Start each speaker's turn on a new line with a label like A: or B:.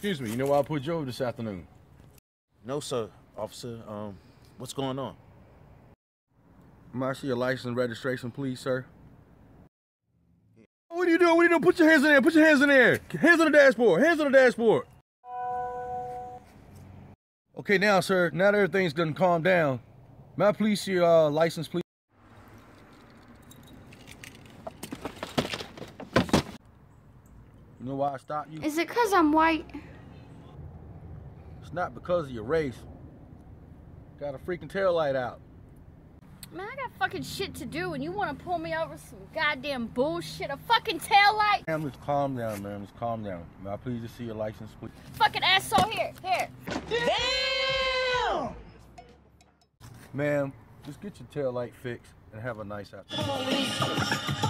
A: Excuse me, you know why I pulled you over this afternoon?
B: No, sir, officer. Um, what's going on?
A: May I see your license and registration, please, sir? What are you doing? What are you doing? Put your hands in there. Put your hands in there. Hands on the dashboard. Hands on the dashboard. Okay, now, sir, now that everything's gonna calm down, may I please see your uh, license, please? You know why I stopped you?
C: Is it because I'm white?
A: It's not because of your race. Got a freaking tail light out.
D: Man, I got fucking shit to do and you wanna pull me over some goddamn bullshit, a fucking tail light?
A: Ma'am, just calm down, ma'am. Just calm down. May I please just see your license, please?
D: Fucking asshole here, here. Damn!
A: Ma'am, just get your tail light fixed and have a nice afternoon.